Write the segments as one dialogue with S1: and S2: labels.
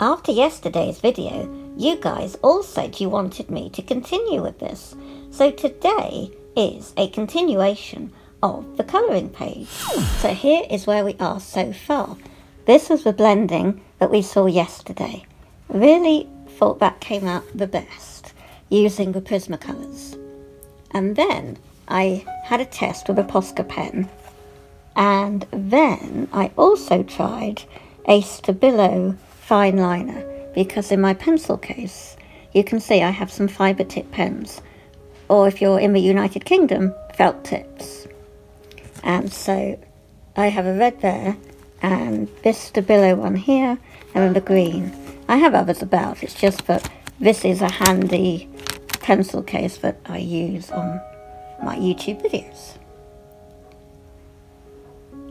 S1: After yesterday's video, you guys all said you wanted me to continue with this. So today is a continuation of the colouring page. So here is where we are so far. This was the blending that we saw yesterday. Really thought that came out the best using the Prismacolors. And then I had a test with a Posca pen and then I also tried a Stabilo fine liner because in my pencil case you can see I have some fibre tip pens or if you're in the United Kingdom felt tips. And so I have a red there and this Stabilo one here and the green. I have others about it's just that this is a handy pencil case that I use on my YouTube videos.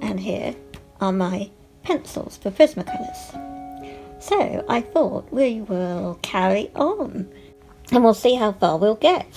S1: And here are my pencils for Prismacolors. So I thought we will carry on and we'll see how far we'll get.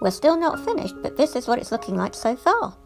S1: We're still not finished, but this is what it's looking like so far.